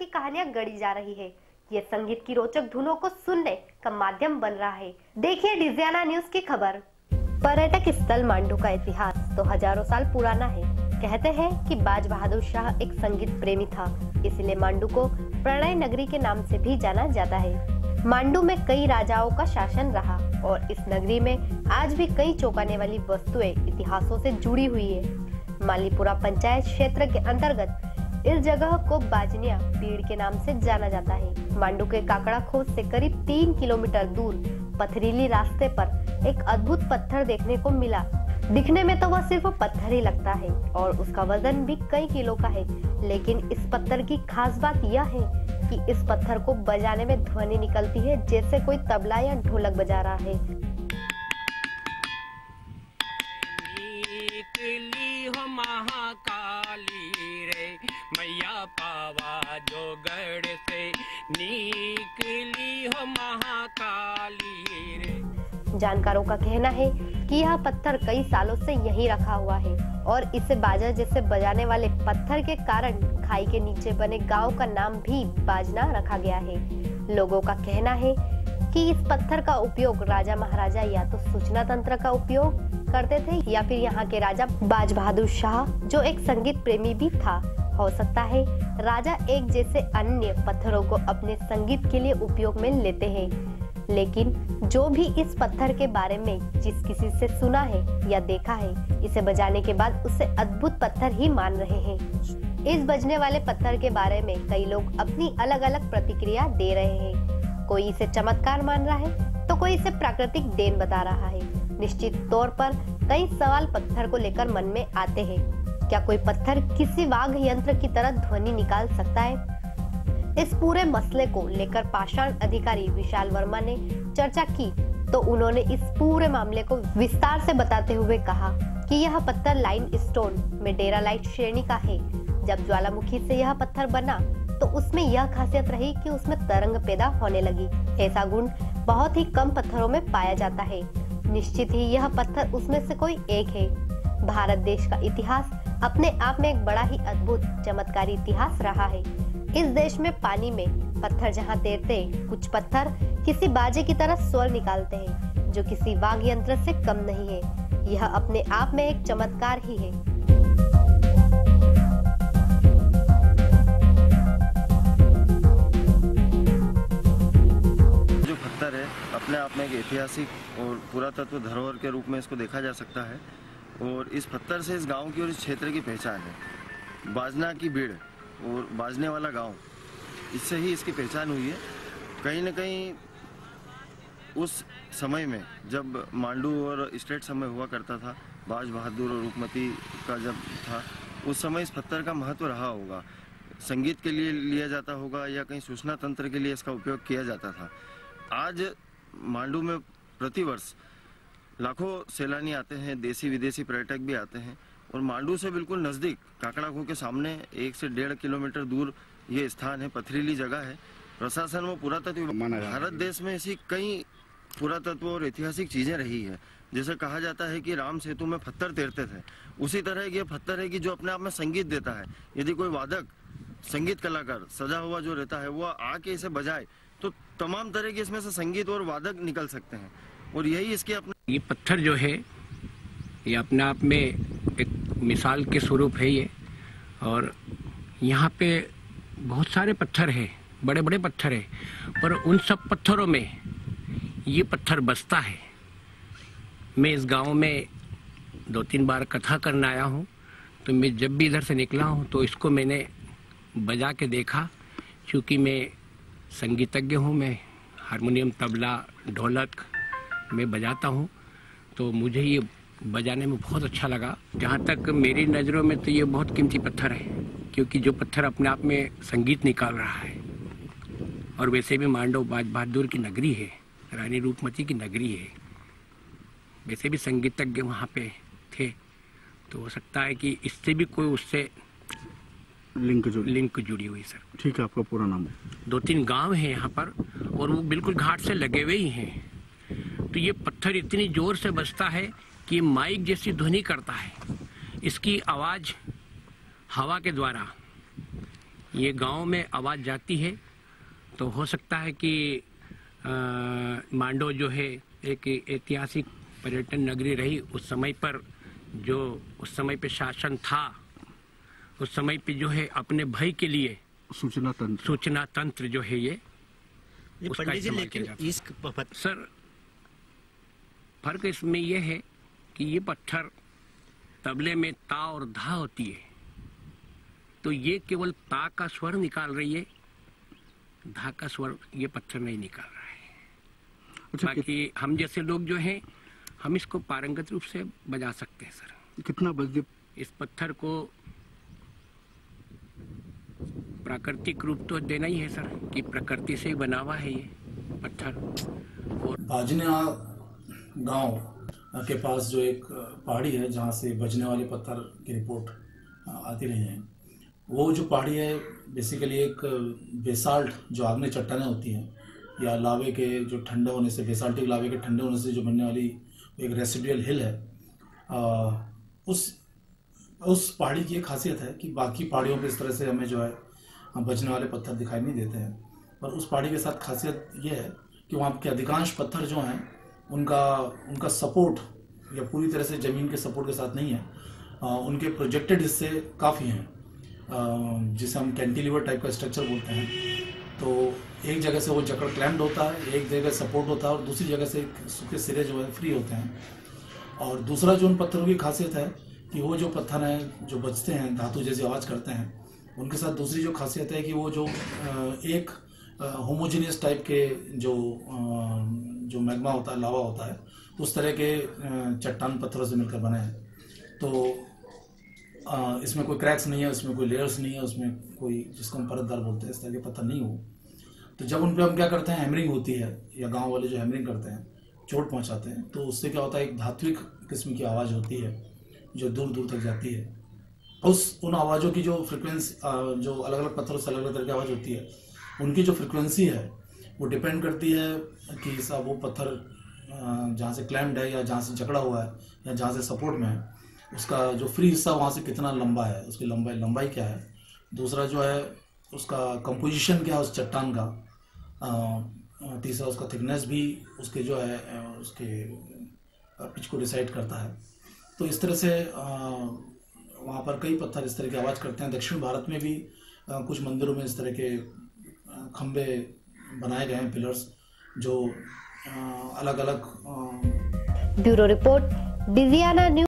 की कहानियाँ गढ़ी जा रही है। ये संगीत की रोचक धुनों को सुनने का माध्यम बन रहा है। देखिए डिजियाना न्यूज़ की खबर। पर्यटक स्थल मांडू का इतिहास तो हज़ारों साल पुराना है। कहते हैं कि बाज बहादुर शाह एक संगीत प्रेमी था। इसलिए मांडू को प्रणय नगरी के नाम से भी जाना जाता है। मांडू में कई राजाओं का शासन रहा और इस नगरी में आज भी कई चौंकाने वाली वस्तुएँ इतिहासों से जुड़ी हुई है। मालीपुरा पंचायत क्षेत्र के अंतर्गत इस जगह को बाजनिया पीड़ के नाम से जाना जाता है। मांडू के काकड़ा खोज से करीब तीन किलोमीटर दूर पथरीली रास्ते पर एक अद्भुत पत्थर देखने को मिला। दिखने में तो वह सिर्फ़ पत्थर ही लगता है और उसका वज़न भी कई किलो का है। लेकिन इस पत्थर की खास बात यह है कि इस पत्थर को बजाने में ध्वनि निकलती है, जैसे कोई तबला या ढोलक बजा रहा है। पावा जो गढ़ से निकली हो महाकाली रे। जानकारों का कहना है कि यह पत्थर कई सालों से यहीं रखा हुआ है और इसे बाजा जैसे बजाने वाले पत्थर के कारण खाई के नीचे बने गाँव का नाम भी बाजना रखा गया है। लोगों का कहना है कि इस पत्थर का उपयोग राजा महाराजा या तो सूचना तंत्र का उपयोग करते थे या फिर यहाँ के राजा बाज बहादुर शाह, जो एक संगीत प्रेमी भी था। हो सकता है। राजा एक जैसे अन्य पत्थरों को अपने संगीत के लिए उपयोग में लेते हैं। लेकिन जो भी इस पत्थर के बारे में जिस किसी से सुना है या देखा है, इसे बजाने के बाद उसे अद्भुत पत्थर ही मान रहे हैं। इस बजने वाले पत्थर के बारे में कई लोग अपनी अलग अलग प्रतिक्रिया दे रहे हैं। कोई इसे चमत्कार मान रहा है तो कोई इसे प्राकृतिक देन बता रहा है। निश्चित तौर पर कई सवाल पत्थर को लेकर मन में आते हैं। क्या कोई पत्थर किसी वाघ यंत्र की तरह ध्वनि निकाल सकता है? इस पूरे मसले को लेकर पाषाण अधिकारी विशाल वर्मा ने चर्चा की तो उन्होंने इस पूरे मामले को विस्तार से बताते हुए कहा कि यह पत्थर लाइन स्टोन में डेरा लाइट श्रेणी का है। जब ज्वालामुखी से यह पत्थर बना तो उसमें यह खासियत रही कि उसमें तरंग पैदा होने लगी। ऐसा गुण बहुत ही कम पत्थरों में पाया जाता है। निश्चित ही यह पत्थर उसमें से कोई एक है। भारत देश का इतिहास अपने आप में एक बड़ा ही अद्भुत, चमत्कारी इतिहास रहा है। इस देश में पानी में पत्थर जहाँ तैरते, कुछ पत्थर किसी बाजे की तरह स्वर निकालते हैं, जो किसी वाघ यंत्र से कम नहीं है। यह अपने आप में एक चमत्कार ही है। जो पत्थर है, अपने आप में एक ऐतिहासिक और पुरातत्व धरोहर के रूप में इसको देखा जा सकता है। और इस पत्थर से इस गाँव की और इस क्षेत्र की पहचान है। बाजना की भीड़ और बाजने वाला गाँव। इससे ही इसकी पहचान हुई है। कहीं न कहीं उस समय में जब मांडू और स्टेट समय हुआ करता था, बाज बहादुर और रूपमती का जब था, उस समय इस पत्थर का महत्व रहा होगा। संगीत के लिए लिया जाता होगा या कहीं सूचना तंत्र के लिए इसका उपयोग किया जाता था। आज मांडू में प्रतिवर्ष लाखों सैलानी आते हैं देसी विदेशी पर्यटक भी आते हैं और मांडू से बिल्कुल नज़दीक काकड़ा खो के सामने एक से डेढ़ किलोमीटर दूर ये स्थान है पथरीली जगह है। प्रशासन व पुरातत्व भारत देश में ऐसी कई पुरातत्व और ऐतिहासिक चीज़ें रही है। जैसे कहा जाता है कि राम सेतु में पत्थर तैरते थे। उसी तरह ये पत्थर है कि जो अपने आप में संगीत देता है। यदि कोई वादक संगीत कलाकार सजा हुआ जो रहता है वो आके इसे बजाए तो तमाम तरह के इसमें से संगीत और वादक निकल सकते हैं। और यही इसके अपने ये पत्थर जो है, ये अपने आप में एक मिसाल के स्वरूप है ये। और यहाँ पे बहुत सारे पत्थर है बड़े बड़े पत्थर है, पर उन सब पत्थरों में ये पत्थर बसता है। मैं इस गाँव में दो तीन बार कथा करने आया हूँ तो मैं जब भी इधर से निकला हूँ तो इसको मैंने बजा के देखा, क्योंकि मैं संगीतज्ञ हूँ, मैं हारमोनियम, तबला, ढोलक मैं बजाता हूँ। तो मुझे ये बजाने में बहुत अच्छा लगा। जहाँ तक मेरी नज़रों में तो ये बहुत कीमती पत्थर है क्योंकि जो पत्थर अपने आप में संगीत निकाल रहा है और वैसे भी मांडव बाज बहादुर की नगरी है रानी रूपमती की नगरी है। वैसे भी संगीतज्ञ वहाँ पे थे तो हो सकता है कि इससे भी कोई उससे लिंक जो लिंक जुड़ी हुई सर। ठीक है आपका पूरा नाम। है दो तीन गाँव हैं यहाँ पर और वो बिल्कुल घाट से लगे हुए ही हैं। तो ये पत्थर इतनी ज़ोर से बजता है कि ये माइक जैसी ध्वनि करता है। इसकी आवाज़ हवा के द्वारा। ये गाँव में आवाज़ जाती है तो हो सकता है कि मांडो जो है एक ऐतिहासिक पर्यटन नगरी रही उस समय पर जो उस समय पे शासन था उस समय पे जो है अपने भय के लिए सूचना तंत्र। सूचना तंत्र जो है ये ये उसका जी इस्तेमाल लेकिन किया जाता इस सर फ़र्क इसमें यह है कि ये पत्थर तबले में ता और धा होती है। तो ये केवल ता का स्वर निकाल रही है धा का स्वर ये पत्थर नहीं निकाल रहा है। अच्छा बाकी हम जैसे लोग जो हैं हम इसको पारंगत रूप से बजा सकते हैं सर। कितना बजे इस पत्थर को प्राकृतिक रूप तो देना ही है सर कि प्रकृति से ही बना हुआ है ये पत्थर। और बाजना गाँव के पास जो एक पहाड़ी है जहाँ से बजने वाले पत्थर की रिपोर्ट आती रही है। वो जो पहाड़ी है बेसिकली एक बेसाल्ट जो आग्नेय चट्टानें होती हैं या लावे के जो ठंडे होने से बेसाल्टिक लावे के ठंडे होने से जो बनने वाली एक रेसिडुअल हिल है आ, उस उस पहाड़ी की एक खासियत है कि बाकी पहाड़ियों पर इस तरह से हमें जो है बजने वाले पत्थर दिखाई नहीं देते हैं। पर उस पहाड़ी के साथ खासियत ये है कि वहाँ के अधिकांश पत्थर जो हैं उनका उनका सपोर्ट या पूरी तरह से ज़मीन के सपोर्ट के साथ नहीं है। आ, उनके प्रोजेक्टेड हिस्से काफ़ी हैं जिसे हम कैंटिलीवर टाइप का स्ट्रक्चर बोलते हैं। तो एक जगह से वो जकड़ क्लैम्ड होता है एक जगह सपोर्ट होता है और दूसरी जगह से उसके सिरे जो है फ्री होते हैं। और दूसरा जो उन पत्थरों की खासियत है कि वो जो पत्थर हैं जो बचते हैं धातु जैसी आवाज़ करते हैं उनके साथ दूसरी जो खासियत है कि वो जो एक होमोजीनियस टाइप के जो जो मैग्मा होता है लावा होता है उस तरह के चट्टान पत्थरों से मिलकर बने हैं। तो अ, इसमें कोई क्रैक्स नहीं है उसमें कोई लेयर्स नहीं है उसमें कोई जिसको हम परतदार बोलते हैं इस तरह के पत्थर नहीं हो। तो जब उन पर हम क्या करते हैं हैमरिंग होती है या गाँव वाले जो हैमरिंग करते हैं चोट पहुंचाते हैं तो उससे क्या होता है एक धात्विक किस्म की आवाज़ होती है जो दूर दूर तक जाती है। उस उन आवाज़ों की जो फ्रिक्वेंसी जो अलग अलग पत्थरों से अलग अलग तरह की आवाज़ होती है उनकी जो फ्रिक्वेंसी है वो डिपेंड करती है कि साहब वो पत्थर जहाँ से क्लैम्ड है या जहाँ से जकड़ा हुआ है या जहाँ से सपोर्ट में है। उसका जो फ्री हिस्सा वहाँ से कितना लंबा है, उसकी लंबाई लंबाई क्या है? दूसरा जो है, उसका कंपोजिशन क्या है उस चट्टान का? तीसरा उसका थिकनेस भी उसके जो है उसके पिच को डिसाइड करता है। तो इस तरह से वहाँ पर कई पत्थर इस तरह की आवाज़ करते हैं। दक्षिण भारत में भी कुछ मंदिरों में इस तरह के खंबे बनाए गए हैं पिलर्स जो अलग अलग ब्यूरो रिपोर्ट डिजियाना न्यूज़